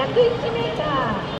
101メーター。